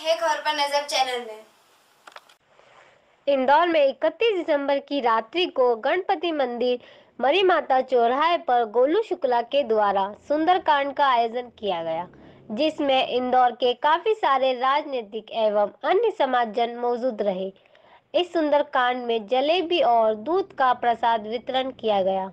है खबर पर नज़र चैनल में। इंदौर में 31 दिसंबर की रात्रि को गणपति मंदिर मरी माता चौराहे पर गोलू शुक्ला के द्वारा सुंदरकांड का आयोजन किया गया जिसमें इंदौर के काफ़ी सारे राजनीतिक एवं अन्य समाजजन मौजूद रहे। इस सुंदरकांड में जलेबी और दूध का प्रसाद वितरण किया गया।